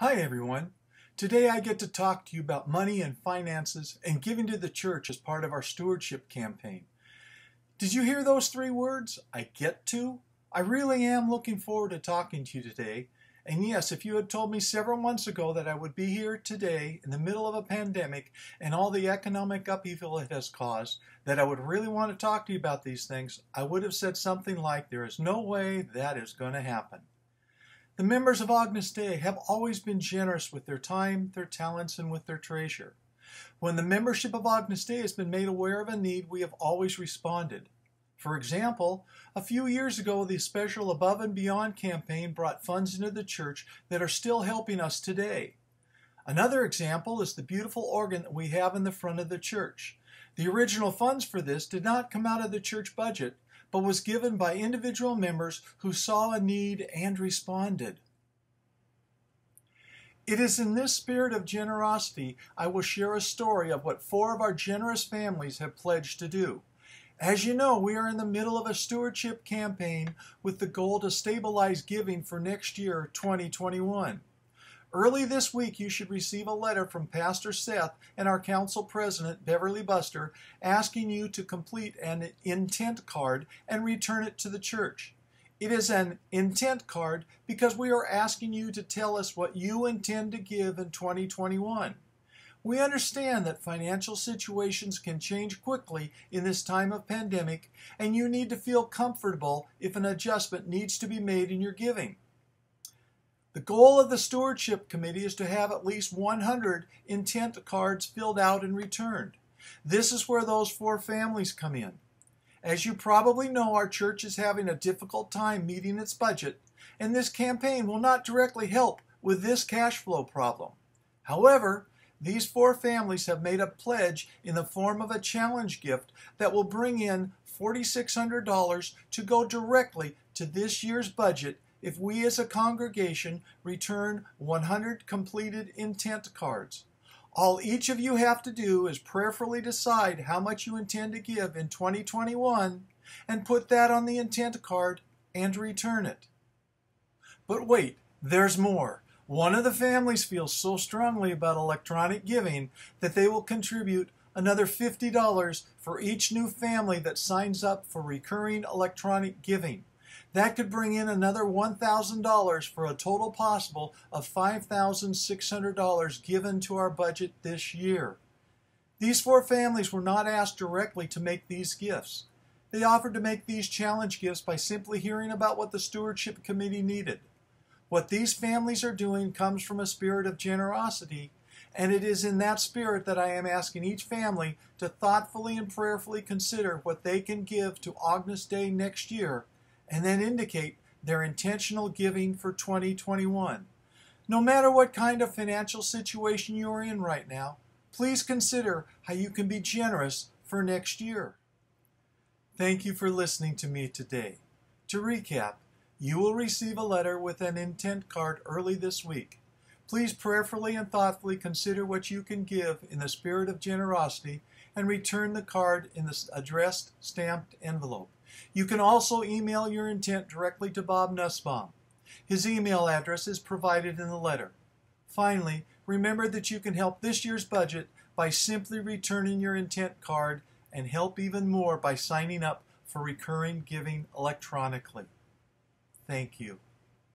Hi, everyone. Today I get to talk to you about money and finances and giving to the church as part of our stewardship campaign. Did you hear those three words? I get to? I really am looking forward to talking to you today. And yes, if you had told me several months ago that I would be here today in the middle of a pandemic and all the economic upheaval it has caused, that I would really want to talk to you about these things, I would have said something like, There is no way that is going to happen. The members of Agnus Dei have always been generous with their time, their talents, and with their treasure. When the membership of Agnus Dei has been made aware of a need, we have always responded. For example, a few years ago, the special Above and Beyond campaign brought funds into the church that are still helping us today. Another example is the beautiful organ that we have in the front of the church. The original funds for this did not come out of the church budget, but was given by individual members who saw a need and responded. It is in this spirit of generosity I will share a story of what four of our generous families have pledged to do. As you know, we are in the middle of a stewardship campaign with the goal to stabilize giving for next year, 2021. Early this week, you should receive a letter from Pastor Seth and our council president, Beverly Buster, asking you to complete an intent card and return it to the church. It is an intent card because we are asking you to tell us what you intend to give in 2021. We understand that financial situations can change quickly in this time of pandemic, and you need to feel comfortable if an adjustment needs to be made in your giving. The goal of the Stewardship Committee is to have at least 100 intent cards filled out and returned. This is where those four families come in. As you probably know, our church is having a difficult time meeting its budget, and this campaign will not directly help with this cash flow problem. However, these four families have made a pledge in the form of a challenge gift that will bring in $4,600 to go directly to this year's budget if we as a congregation return 100 completed intent cards. All each of you have to do is prayerfully decide how much you intend to give in 2021 and put that on the intent card and return it. But wait, there's more. One of the families feels so strongly about electronic giving that they will contribute another $50 for each new family that signs up for recurring electronic giving. That could bring in another $1,000 for a total possible of $5,600 given to our budget this year. These four families were not asked directly to make these gifts. They offered to make these challenge gifts by simply hearing about what the stewardship committee needed. What these families are doing comes from a spirit of generosity, and it is in that spirit that I am asking each family to thoughtfully and prayerfully consider what they can give to Agnus Dei next year and then indicate their intentional giving for 2021. No matter what kind of financial situation you are in right now, please consider how you can be generous for next year. Thank you for listening to me today. To recap, you will receive a letter with an intent card early this week. Please prayerfully and thoughtfully consider what you can give in the spirit of generosity and return the card in the addressed stamped envelope. You can also email your intent directly to Bob Nussbaum. His email address is provided in the letter. Finally, remember that you can help this year's budget by simply returning your intent card and help even more by signing up for recurring giving electronically. Thank you.